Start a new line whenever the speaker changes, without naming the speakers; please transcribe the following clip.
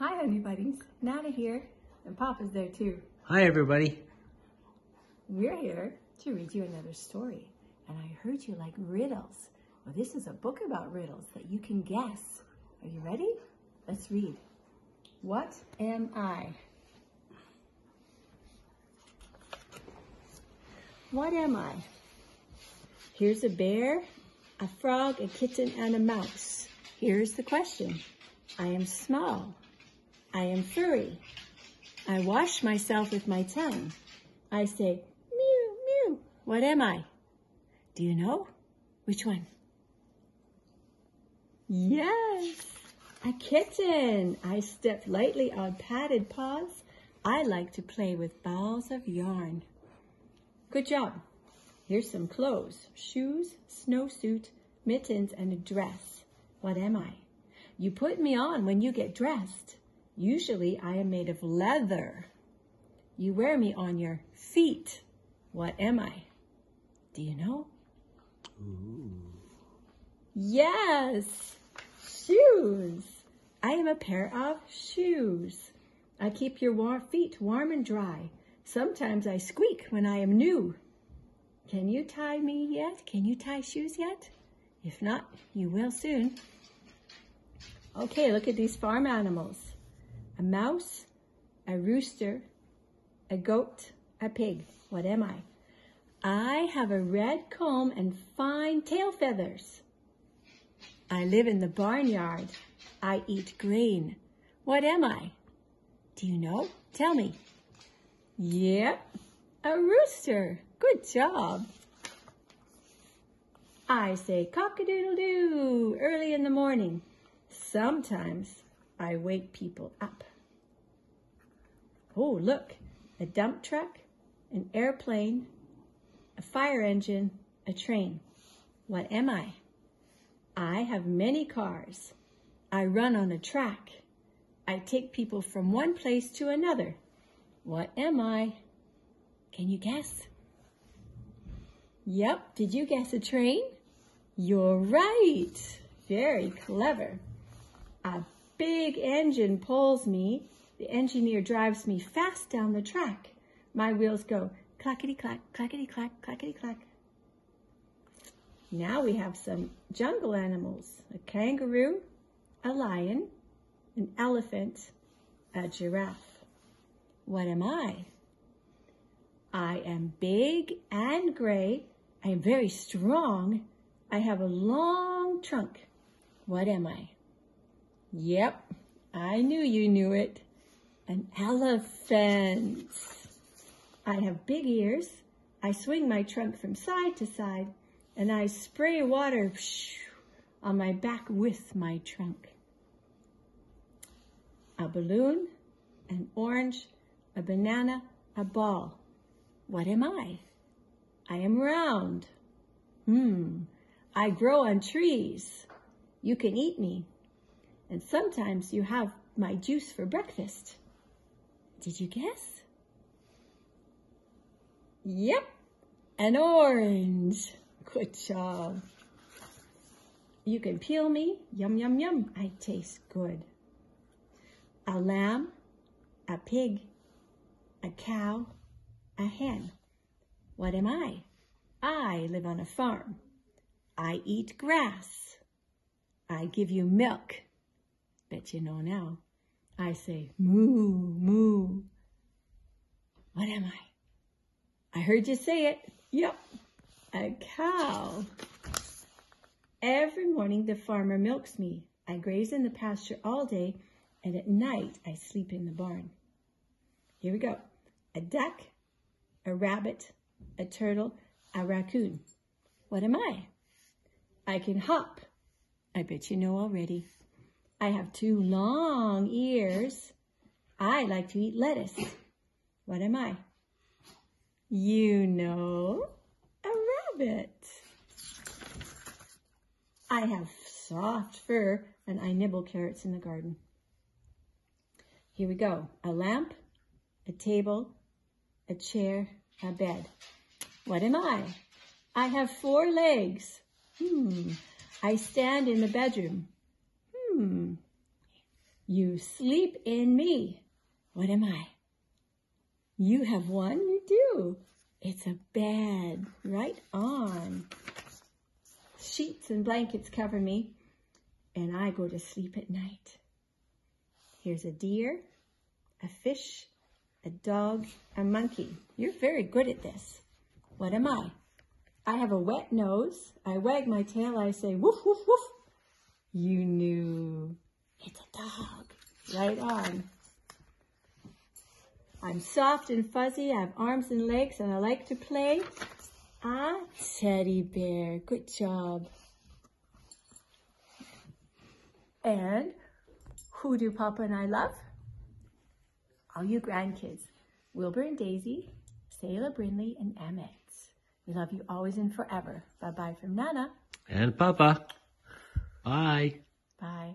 Hi, honey buddies. Nana here, and Papa's there too.
Hi, everybody.
We're here to read you another story, and I heard you like riddles. Well, this is a book about riddles that you can guess. Are you ready? Let's read. What am I? What am I? Here's a bear, a frog, a kitten, and a mouse. Here's the question. I am small. I am furry. I wash myself with my tongue. I say, mew, mew. What am I? Do you know? Which one? Yes, a kitten. I step lightly on padded paws. I like to play with balls of yarn. Good job. Here's some clothes, shoes, snowsuit, mittens, and a dress. What am I? You put me on when you get dressed. Usually I am made of leather. You wear me on your feet. What am I? Do you know?
Ooh.
Yes, shoes. I am a pair of shoes. I keep your warm feet warm and dry. Sometimes I squeak when I am new. Can you tie me yet? Can you tie shoes yet? If not, you will soon. Okay, look at these farm animals. A mouse, a rooster, a goat, a pig. What am I? I have a red comb and fine tail feathers. I live in the barnyard. I eat grain. What am I? Do you know? Tell me. Yep, a rooster. Good job. I say cock-a-doodle-doo early in the morning. Sometimes I wake people up. Oh, look, a dump truck, an airplane, a fire engine, a train. What am I? I have many cars. I run on a track. I take people from one place to another. What am I? Can you guess? Yep, did you guess a train? You're right. Very clever. A big engine pulls me. The engineer drives me fast down the track. My wheels go clackety clack, clackety clack, clackety clack. Now we have some jungle animals. A kangaroo, a lion, an elephant, a giraffe. What am I? I am big and gray. I am very strong. I have a long trunk. What am I? Yep, I knew you knew it. An elephant. I have big ears. I swing my trunk from side to side and I spray water on my back with my trunk. A balloon, an orange, a banana, a ball. What am I? I am round. Hmm, I grow on trees. You can eat me. And sometimes you have my juice for breakfast. Did you guess? Yep, an orange. Good job. You can peel me. Yum, yum, yum. I taste good. A lamb, a pig, a cow, a hen. What am I? I live on a farm. I eat grass. I give you milk. Bet you know now. I say moo, moo. What am I? I heard you say it. Yep, a cow. Every morning the farmer milks me. I graze in the pasture all day, and at night I sleep in the barn. Here we go. A duck, a rabbit, a turtle, a raccoon. What am I? I can hop. I bet you know already. I have two long ears. I like to eat lettuce. What am I? You know, a rabbit. I have soft fur and I nibble carrots in the garden. Here we go. A lamp, a table, a chair, a bed. What am I? I have four legs. Hmm. I stand in the bedroom. Hmm. You sleep in me. What am I? You have one? You do. It's a bed. Right on. Sheets and blankets cover me, and I go to sleep at night. Here's a deer, a fish, a dog, a monkey. You're very good at this. What am I? I have a wet nose. I wag my tail. I say woof, woof, woof. You knew. It's a dog. Right on. I'm soft and fuzzy. I have arms and legs and I like to play. Ah, teddy bear. Good job. And who do Papa and I love? All you grandkids. Wilbur and Daisy, Sayla Brindley, and Emmett. We love you always and forever. Bye-bye from Nana.
And Papa. Bye.
Bye.